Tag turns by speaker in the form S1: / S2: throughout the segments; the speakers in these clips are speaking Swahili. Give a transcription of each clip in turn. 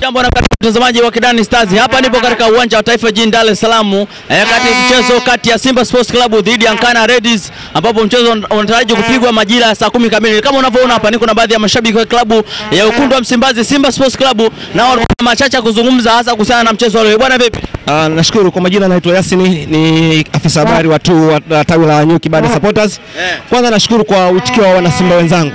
S1: Jambo na karibu mtazamaji wa Kidani Stars. Hapa nipo katika uwanja wa Taifa jijini Dar es Salaam eh, kati ya mchezo kati ya Simba Sports Club dhidi ya Nkana Redis ambapo mchezo unatarajiwa kupigwa majira ya saa kumi kamili. Kama unavyoona hapa niko na baadhi ya mashabiki wa klabu ya Wekundu wa Msimbazi Simba Sports Club na wana machache kuzungumza hasa kuhusiana na mchezo leo. Bwana vipi?
S2: Ah, nashukuru kwa majina naitwa Yasini ni afisa habari wa tu wa tawi la Nyuki Bada Supporters. Kwanza nashukuru kwa uitikio wa wana Simba wenzangu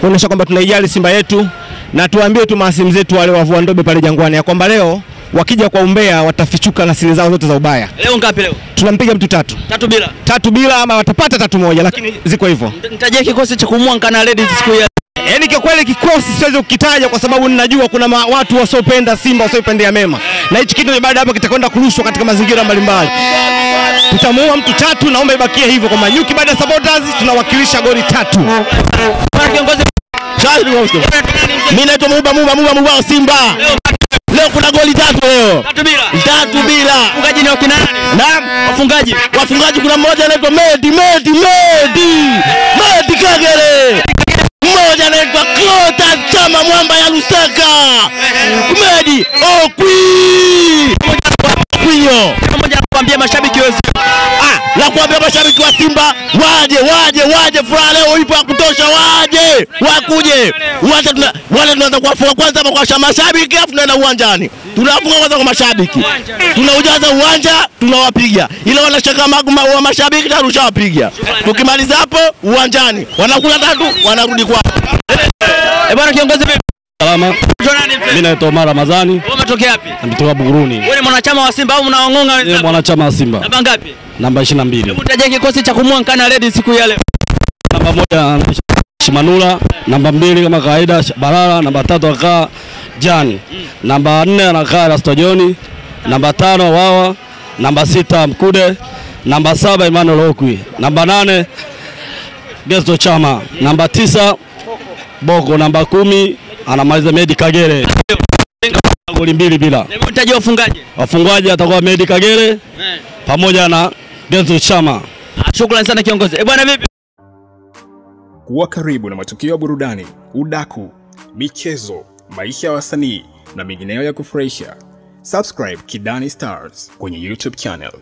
S2: kuonyesha kwamba tunaijali Simba yetu na tuambie tu maasimu zetu wale wavua ndobe pale Jangwani ya kwamba leo wakija kwa umbea watafichuka na siri zao zote za ubaya.
S1: Leo ngapi leo?
S2: Tunampiga mtu tatu
S1: Tatu bila.
S2: tatu bila, ama watapata tatu moja, lakini ziko hivyo.
S1: Nitajia kikosi cha kumua Nkana ladies siku ya
S2: Yaani kwa kweli kikosi siwezi kukitaja kwa sababu ninajua kuna ma, watu wasiopenda Simba wasiopendea mema, na hichi kitu baada hapo kitakwenda kurushwa katika mazingira mbalimbali. Tutamuua mtu tatu, naomba ibakie hivyo kwa Nyuki ya Supporters tunawakilisha goli tatu.
S1: Kwa kiongozi
S2: Mimi naitwa Muba Muba Muba Muba wa Simba. Leo kuna goli tatu leo.
S1: tatu bila.
S2: Tatu bila.
S1: Wafungaji ni wakina nani?
S2: Naam.
S1: Wafungaji.
S2: Wafungaji kuna mmoja anaitwa Medi Medi Medi. Medi Kagere. Mmoja anaitwa Klota Chama Mwamba ya Lusaka. Medi Okwi. Kwinyo.
S1: Mmoja anakuambia mashabiki wewe.
S2: Ah, la kuambia mashabiki wa Simba waje waje waje, furaha leo ipo ya kutosha, waje wakuje wacha Tuna wale tunaanza kwanza hapa kwa mashabiki, afu tunaenda uwanjani, tunafunga kwanza kwa mashabiki, tunaujaza uwanja, tunawapiga, ila wanashaka maguma wa mashabiki tarusha wapiga. Tukimaliza hapo uwanjani, wanakula tatu, wanarudi kwao.
S1: Eh, bwana kiongozi?
S3: Salama, mimi naitwa Omar Ramadhani,
S1: Wewe umetokea wapi?
S3: nimetoka Buguruni.
S1: Wewe ni mwanachama wa Simba au mnaongonga
S3: Ni
S1: wenzako?
S3: mwanachama wa Simba.
S1: Namba ngapi?
S3: namba 22.
S1: Mtajie kikosi cha kumua Nkana Red siku ya leo.
S3: Namba moja Shimanula, namba mbili kama kawaida Barara, namba tatu akaa Jan, namba nne anakaa Rasta Joni, namba tano Wawa, namba sita Mkude, namba saba Emmanuel Okwi, namba nane Gesto Chama, namba tisa Boko, namba kumi anamaliza Medi Kagere goli mbili bila.
S1: Hebu wafungaji.
S3: wafungaji. Atakuwa Medi Kagere
S1: Eh.
S3: pamoja na Genzo Chama.
S1: Ah, Shukrani sana kiongozi. Eh, bwana vipi?
S4: Kuwa karibu na matukio ya burudani, udaku, michezo, maisha ya wasanii na mengineyo ya kufurahisha. Subscribe Kidani Stars kwenye YouTube channel.